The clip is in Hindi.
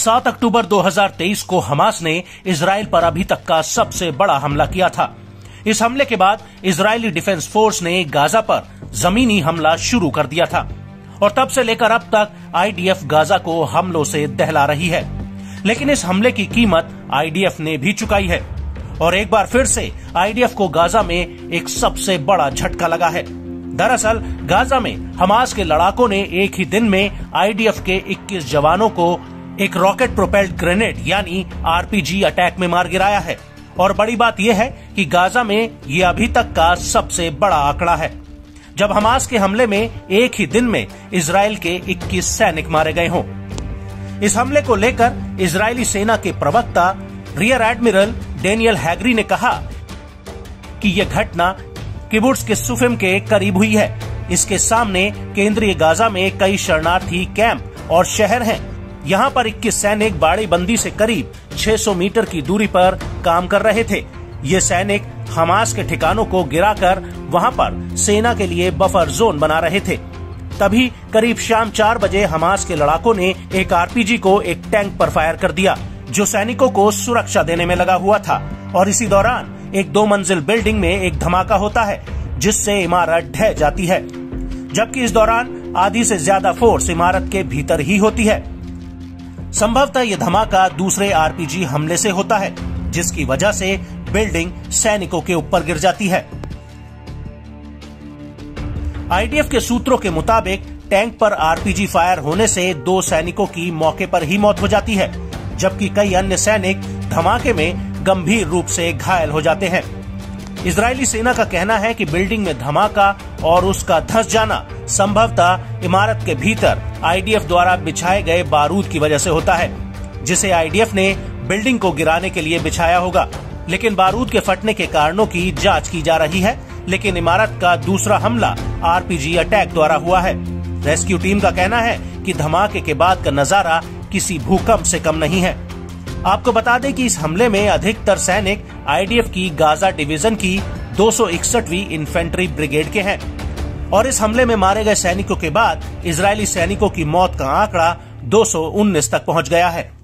7 अक्टूबर 2023 को हमास ने इसराइल पर अभी तक का सबसे बड़ा हमला किया था। इस हमले के बाद इजरायली डिफेंस फोर्स ने गाजा पर जमीनी हमला शुरू कर दिया था। और तब से लेकर अब तक आईडीएफ गाजा को हमलों से दहला रही है। लेकिन इस हमले की कीमत आईडीएफ ने भी चुकाई है। और एक बार फिर से आईडीएफ को गाजा में एक सबसे बड़ा झटका लगा है। दरअसल, गाजा में हमास के लड़ाकों ने एक ही दिन में आईडीएफ के 21 जवानों को एक रॉकेट प्रोपेल्ड ग्रेनेड, यानी आरपीजी अटैक में मार गिराया है। और बड़ी बात यह है कि गाजा में ये अभी तक का सबसे बड़ा आंकड़ा है। जब हमास के हमले में एक ही दिन में इसराइल के 21 सैनिक मारे गए हों। इस हमले को लेकर इजरायली सेना के प्रवक्ता रियर एडमिरल डेनियल हैगरी ने कहा कि यह घटना किबुट्स के सुफिम के करीब हुई है। इसके सामने केंद्रीय गाजा में कई शरणार्थी कैंप और शहर हैं। यहाँ पर 21 सैनिक बाड़ी बंदी से करीब 600 मीटर की दूरी पर काम कर रहे थे। ये सैनिक हमास के ठिकानों को गिराकर वहाँ पर सेना के लिए बफर जोन बना रहे थे। तभी करीब शाम चार बजे हमास के लड़ाकों ने एक आरपीजी को एक टैंक पर फायर कर दिया, जो सैनिकों को सुरक्षा देने में लगा हुआ था। और इसी दौरान एक दो मंजिल बिल्डिंग में एक धमाका होता है, जिससे इमारत ढह जाती है। जबकि इस दौरान आधी से ज़्यादा फोर्स इमारत के भीतर ही होती है। संभवतः ये धमाका दूसरे आरपीजी हमले से होता है, जिसकी वजह से बिल्डिंग सैनिकों के ऊपर गिर जाती है। आईडीएफ के सूत्रों के मुताबिक, टैंक पर आरपीजी फायर होने से दो सैनिकों की मौके पर ही मौत हो जाती है, जबकि कई अन्य सैनिक धमाके में गंभीर रूप से घायल हो जाते हैं। इजरायली सेना का कहना है कि बिल्डिंग में धमाका और उसका धस जाना संभवतः इमारत के भीतर आईडीएफ द्वारा बिछाए गए बारूद की वजह से होता है, जिसे आईडीएफ ने बिल्डिंग को गिराने के लिए बिछाया होगा। लेकिन बारूद के फटने के कारणों की जाँच की जा रही है, लेकिन इमारत का दूसरा हमला आरपीजी अटैक द्वारा हुआ है। रेस्क्यू टीम का कहना है कि धमाके के बाद का नज़ारा किसी भूकंप से कम नहीं है। आपको बता दें कि इस हमले में अधिकतर सैनिक आईडीएफ की गाजा डिवीज़न की दो वी इन्फेंट्री ब्रिगेड के हैं। और इस हमले में मारे गए सैनिकों के बाद इजरायली सैनिकों की मौत का आंकड़ा दो सौ उन्नीस तक पहुँच गया है।